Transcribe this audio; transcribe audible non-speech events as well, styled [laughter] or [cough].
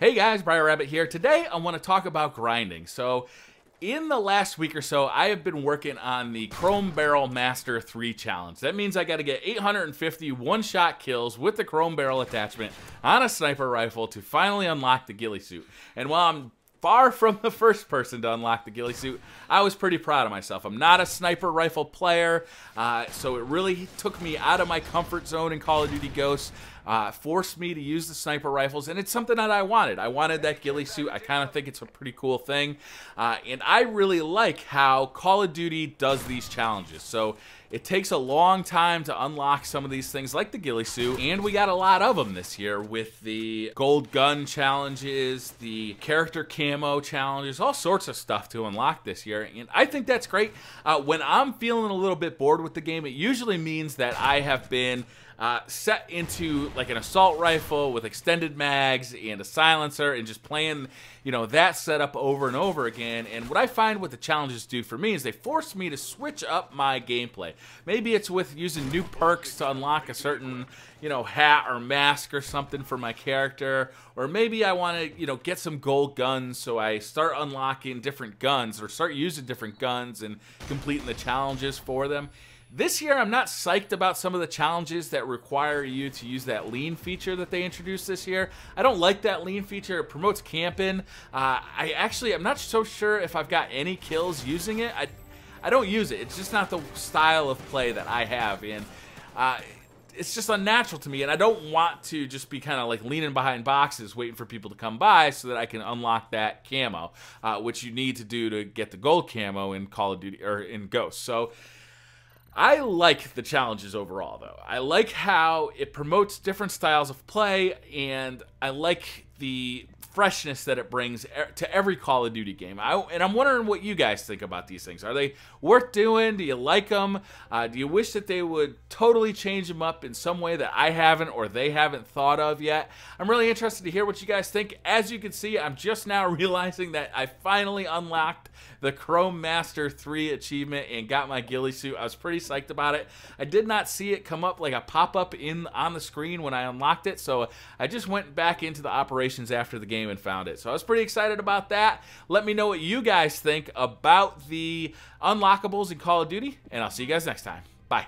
Hey guys, Briar Rabbit here. Today I want to talk about grinding. So, in the last week or so, I have been working on the Chrome Barrel Master 3 challenge. That means I got to get 850 one-shot kills with the Chrome Barrel attachment on a sniper rifle to finally unlock the ghillie suit. And while I'm far from the first person to unlock the ghillie suit. I was pretty proud of myself. I'm not a sniper rifle player, uh, so it really took me out of my comfort zone in Call of Duty Ghosts. Uh, forced me to use the sniper rifles, and it's something that I wanted. I wanted that ghillie suit. I kind of think it's a pretty cool thing, uh, and I really like how Call of Duty does these challenges. So it takes a long time to unlock some of these things like the ghillie suit, and we got a lot of them this year with the gold gun challenges, the character camo challenges, all sorts of stuff to unlock this year, and I think that's great. Uh, when I'm feeling a little bit bored with the game, it usually means that I have been uh, set into like an assault rifle with extended mags and a silencer and just playing, you know, that setup over and over again. And what I find what the challenges do for me is they force me to switch up my gameplay. Maybe it's with using new perks to unlock a certain, you know, hat or mask or something for my character. Or maybe I want to, you know, get some gold guns so I start unlocking different guns or start using different guns and completing the challenges for them. This year, I'm not psyched about some of the challenges that require you to use that lean feature that they introduced this year. I don't like that lean feature. It promotes camping. Uh, I actually, I'm not so sure if I've got any kills using it. I, I don't use it. It's just not the style of play that I have. And uh, it's just unnatural to me. And I don't want to just be kind of like leaning behind boxes waiting for people to come by so that I can unlock that camo, uh, which you need to do to get the gold camo in Call of Duty or in Ghost. So, I like the challenges overall, though. I like how it promotes different styles of play, and I like the freshness that it brings to every Call of Duty game. I, and I'm wondering what you guys think about these things. Are they worth doing? Do you like them? Uh, do you wish that they would totally change them up in some way that I haven't or they haven't thought of yet? I'm really interested to hear what you guys think. As you can see, I'm just now [laughs] realizing that I finally unlocked the Chrome Master 3 achievement and got my ghillie suit. I was pretty psyched about it. I did not see it come up like a pop-up in on the screen when I unlocked it, so I just went back into the operations after the game game and found it. So I was pretty excited about that. Let me know what you guys think about the unlockables in Call of Duty, and I'll see you guys next time. Bye.